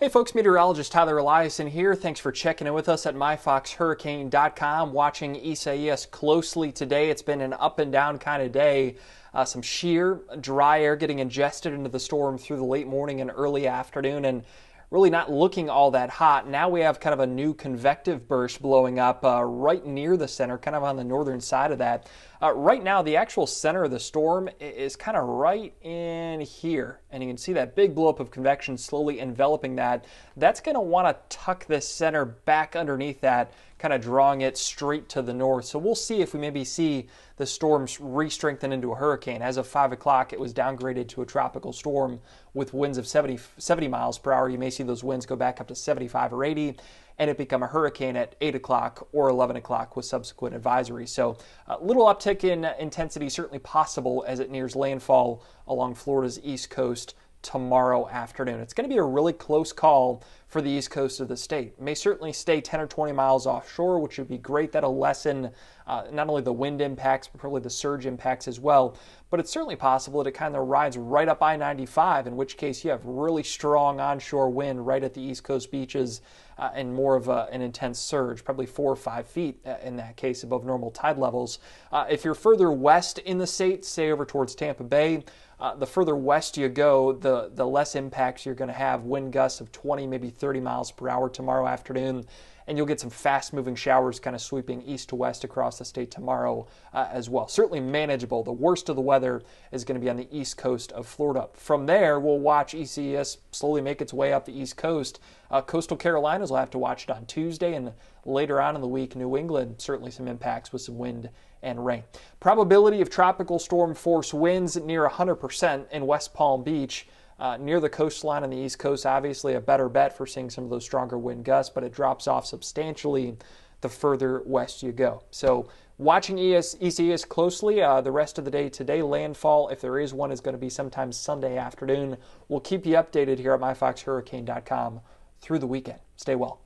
Hey folks, meteorologist Tyler Eliasen here. Thanks for checking in with us at myfoxhurricane.com. Watching Isaias closely today. It's been an up and down kind of day. Uh, some shear dry air getting ingested into the storm through the late morning and early afternoon, and really not looking all that hot. Now we have kind of a new convective burst blowing up uh, right near the center, kind of on the northern side of that. Uh, right now, the actual center of the storm is kind of right in here, and you can see that big blowup of convection slowly enveloping that. That's going to want to tuck this center back underneath that, kind of drawing it straight to the north. So we'll see if we maybe see the storms re-strengthen into a hurricane. As of 5 o'clock, it was downgraded to a tropical storm with winds of 70, 70 miles per hour. You may see those winds go back up to 75 or 80 and it become a hurricane at 8 o'clock or 11 o'clock with subsequent advisory. So a little uptick in intensity certainly possible as it nears landfall along Florida's east coast tomorrow afternoon. It's going to be a really close call for the east coast of the state. It may certainly stay 10 or 20 miles offshore, which would be great. That'll lessen uh, not only the wind impacts, but probably the surge impacts as well. But it's certainly possible that it kind of rides right up I 95, in which case you have really strong onshore wind right at the east coast beaches uh, and more of a, an intense surge, probably four or five feet uh, in that case above normal tide levels. Uh, if you're further west in the state, say over towards Tampa Bay, uh, the further west you go, the, the less impacts you're going to have. Wind gusts of 20, maybe 30 miles per hour tomorrow afternoon and you'll get some fast moving showers kind of sweeping east to west across the state tomorrow uh, as well. Certainly manageable. The worst of the weather is going to be on the east coast of Florida. From there, we'll watch Isaias slowly make its way up the east coast. Uh, coastal Carolinas will have to watch it on Tuesday, and later on in the week, New England, certainly some impacts with some wind and rain. Probability of tropical storm force winds near 100% in West Palm Beach. Uh, near the coastline on the East Coast, obviously a better bet for seeing some of those stronger wind gusts, but it drops off substantially the further west you go. So, watching ES, ECS closely uh, the rest of the day today. Landfall, if there is one, is going to be sometime Sunday afternoon. We'll keep you updated here at myfoxhurricane.com through the weekend. Stay well.